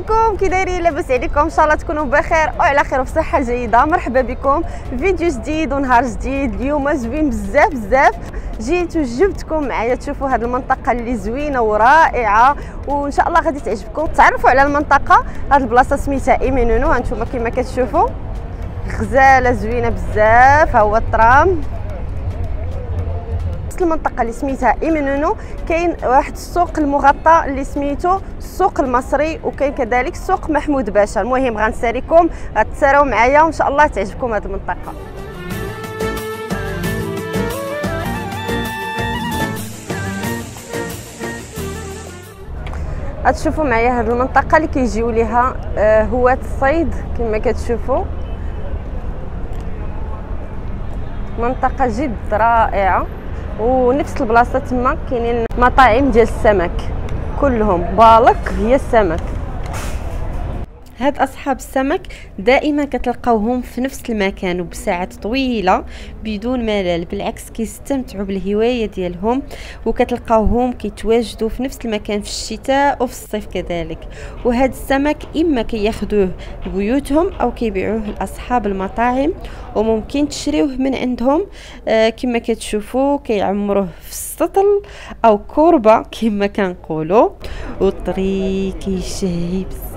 عليكم. كيدايرين لاباس عليكم. إن شاء الله تكونوا بخير وعلى خير وبصحه جيدة. مرحبا بكم. فيديو جديد ونهار جديد. اليوم زوين بزاف بزاف. جيت وجبتكم معايا. تشوفوا هذه المنطقة اللي زوينة ورائعة. وإن شاء الله غادي تعجبكم. تعرفوا على المنطقة؟ هذه البلاصة سميتها إيمينونو. هانتوما كما كتشوفوا. غزالة زوينة بزاف. ها هو الترام. المنطقة اللي سميتها ايمينونو كاين واحد السوق المغطى اللي سميتو السوق المصري وكاين كذلك سوق محمود باشا. المهم غنساليكم غتساراو معايا وإن شاء الله تعجبكم هذه المنطقة. غتشوفوا معايا هذه المنطقة اللي كيجيو ليها آه، هواة الصيد كما كتشوفوا. منطقة جد رائعة. ونفس البلاصة تما كاينين مطاعم ديال السمك. كلهم بالك هي السمك. هاد أصحاب السمك دائما كتلقاوهم في نفس المكان وبساعات طويلة بدون ملل بالعكس كيستمتعوا بالهواية ديالهم وكتلقاوهم كيتواجدوا في نفس المكان في الشتاء وفي الصيف كذلك. وهاد السمك إما كياخذوه لبيوتهم أو كيبيعوه لأصحاب المطاعم وممكن تشريوه من عندهم. آه كما كتشوفوا كيعمروه في السطل أو كوربة كما كنقولوا. والطريق كيشهي بزاف.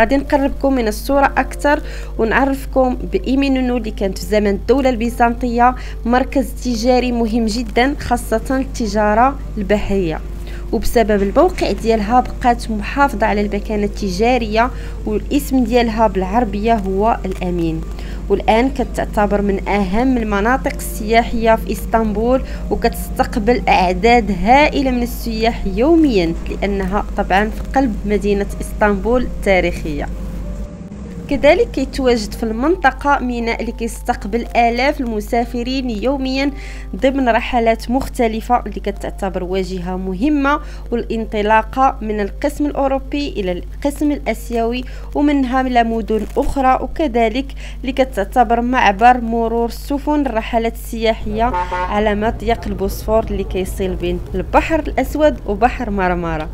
غادي نقربكم من الصورة أكثر ونعرفكم بإيمينونو اللي كانت في زمن الدولة البيزنطية مركز تجاري مهم جدا خاصة التجارة البحرية. وبسبب الموقع ديالها بقات محافظة على المكانة التجارية والإسم ديالها بالعربية هو الأمين. والآن كتعتبر من أهم المناطق السياحية في إسطنبول وكتستقبل أعداد هائلة من السياح يوميا لأنها طبعا في قلب مدينة إسطنبول التاريخية. كذلك كيتواجد في المنطقة ميناء اللي كيستقبل آلاف المسافرين يوميا ضمن رحلات مختلفة اللي كتعتبر واجهة مهمة والانطلاقة من القسم الأوروبي إلى القسم الآسيوي ومنها إلى مدن أخرى وكذلك اللي كتعتبر معبر مرور السفن الرحلات السياحية على مضيق البوسفور اللي كيصل بين البحر الأسود وبحر مرمارة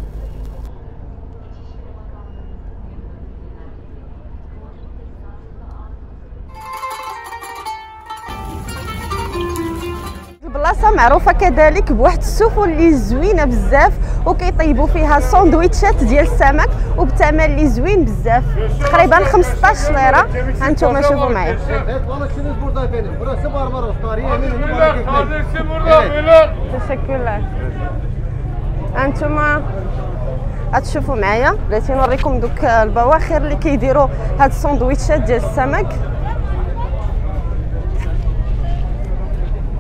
معروفة كذلك بواحد السفن اللي زوينة بزاف وكيطيبوا فيها ساندويتشات ديال السمك وبثمن اللي زوين بزاف. تقريبا 15 ليرة. هانتوما شوفوا معايا. تشكرا هانتوما غتشوفوا معايا. بغيتي نوريكم دوك البواخر اللي كيديروا هاد الساندويتشات ديال السمك.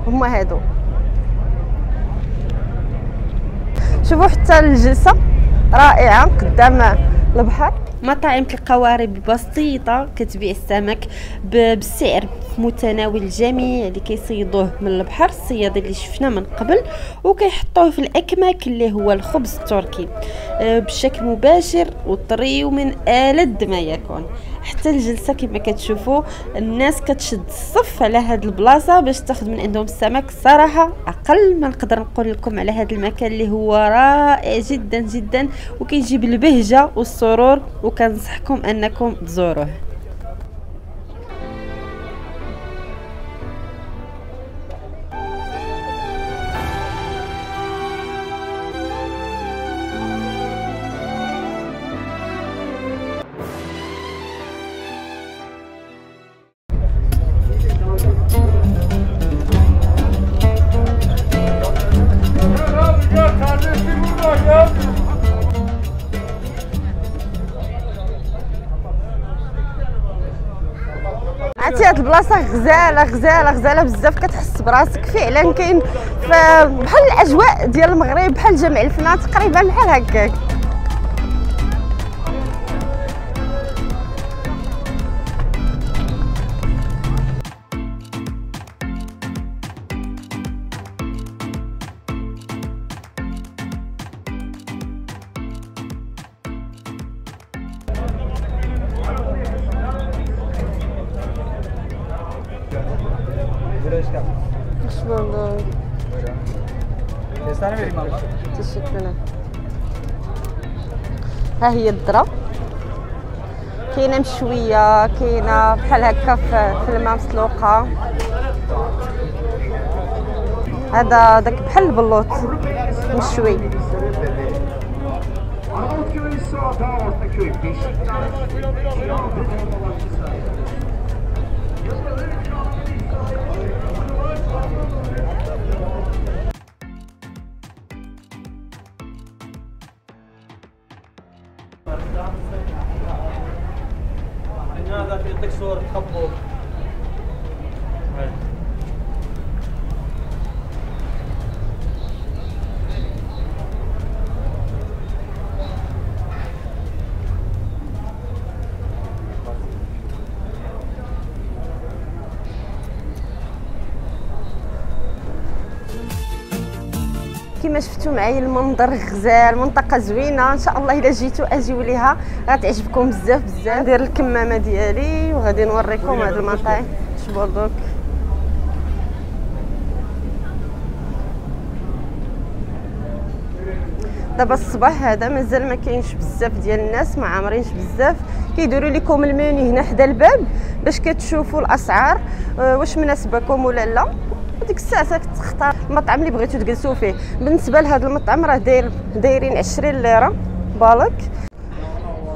هما هادو. شوفوا حتى الجلسة رائعة قدام البحر. مطاعم القوارب بسيطة كتبيع السمك ب- بالسعر في متناول الجميع اللي كيصيدوه من البحر الصياد اللي شفنا من قبل وكيحطوه في الأكماك اللي هو الخبز التركي. آه، بشكل مباشر وطري ومن ألذ ما يكون. حتى الجلسة كما كتشوفوا الناس كتشد الصف على هاد البلاصة باش تاخذ من عندهم السمك. صراحة أقل ما نقدر نقول لكم على هذا المكان اللي هو رائع جدا جدا وكيجيب البهجة والسرور وكنصحكم أنكم تزوروه. هاد البلاصة غزالة غزالة غزالة بزاف كتحس براسك فعلا كاين بحال الأجواء ديال المغرب بحال جمع الفنان تقريبا بحال هكاك. Teşekkürler. ها هي الذرة كاينة مشوية كاينة بحال هكا في الماء مسلوقة. هذا داك بحال البلوط مشوي. كما شفتوا معايا المنظر غزال منطقة زوينة. إن شاء الله إلا جيتوا أجيو ليها. غتعجبكم بزاف بزاف. ندير الكمامة ديالي وغادي نوريكم هاد المطاعم. شوفوا دوك دابا الصباح هذا مازال ما كاينش بزاف ديال الناس ما عامرينش بزاف. كيديروا لكم المنيو هنا حدا الباب باش كتشوفوا الأسعار آه، واش مناسبكم ولا لا. وديك الساعة كتختار المطعم اللي بغيتو تجلسوا فيه. بالنسبة لهذا المطعم راه داير دايرين 20 ليرة بالك.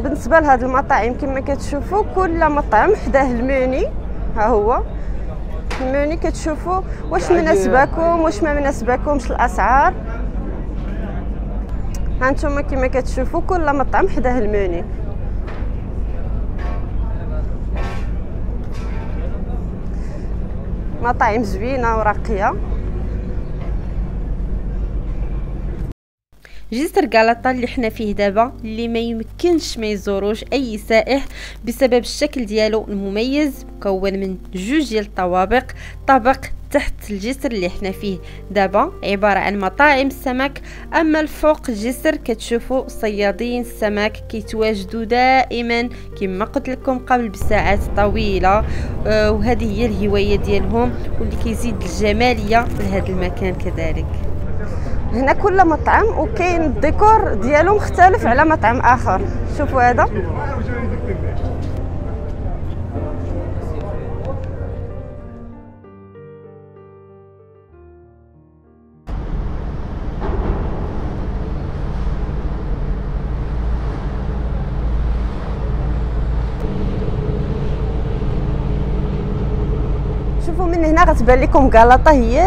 بالنسبة لهاد المطاعم كما كتشوفوا كل مطعم حداه المني ها هو. المني كتشوفوا واش مناسبكم واش ما مناسبكمش الأسعار. هانتوما كما كتشوفوا كل مطعم حداه المني مطاعم زوينة وراقيه جسر غلطة اللي حنا فيه دابا اللي ما يمكنش ما يزوروش أي سائح بسبب الشكل ديالو المميز مكون من جوج ديال الطوابق طابق تحت الجسر اللي حنا فيه. دابا عبارة عن مطاعم السمك أما الفوق الجسر كتشوفوا صيادين السمك كيتواجدوا دائما كما قلت لكم قبل بساعات طويلة. آه وهذه هي الهواية ديالهم واللي كيزيد الجمالية لهذا المكان كذلك. هنا كل مطعم وكاين الديكور ديالو مختلف على مطعم آخر. شوفوا هذا. شوفوا من هنا غتبان لكم غلطة هي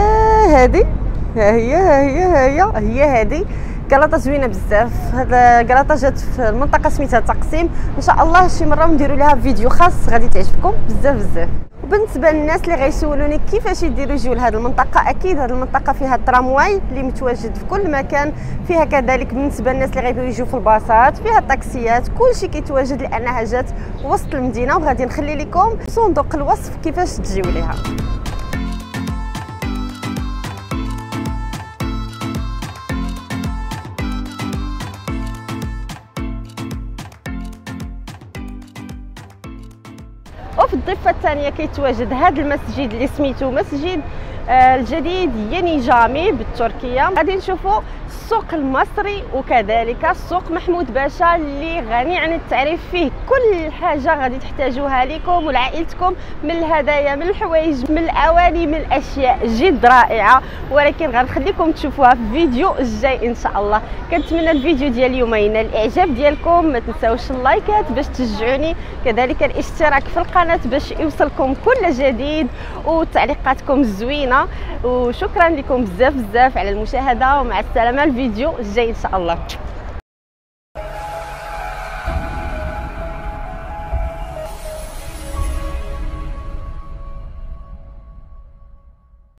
هذه ها هي ها هي ها هي هي هذه كلاطه زوينة بزاف. هذا كلاطه جات في المنطقة سميتها تقسيم. إن شاء الله شي مرة نديروا لها فيديو خاص غادي تعجبكم بزاف بزاف. وبالنسبة للناس اللي غيسولوني كيفاش يديروا يجيو لهذه المنطقة أكيد هذه المنطقة فيها الترامواي اللي متواجد في كل مكان. فيها كذلك بالنسبة للناس اللي غيبغيو يجيو في الباصات فيها الطاكسيات كلشي كيتواجد لأنها جات وسط المدينة. وغادي نخلي لكم صندوق الوصف كيفاش تجيو ليها. وفي الضفة الثانية كيتواجد هذا المسجد اللي سميتو مسجد آه، الجديد يني جامي بالتركية. غادي نشوفوا السوق المصري وكذلك السوق محمود باشا اللي غني عن التعريف فيه. كل حاجة غادي تحتاجوها لكم ولعائلتكم من الهدايا من الحوايج من الأواني من الأشياء جد رائعة. ولكن غنخليكم تشوفوها في الفيديو الجاي إن شاء الله. كنتمنى الفيديو ديال اليوم ينال الإعجاب ديالكم. ما تنساوش اللايكات باش تشجعوني. كذلك الاشتراك في القناة باش يوصلكم كل جديد. وتعليقاتكم الزوينه وشكرا لكم بزاف بزاف على المشاهدة ومع السلامة الفيديو الجاي إن شاء الله.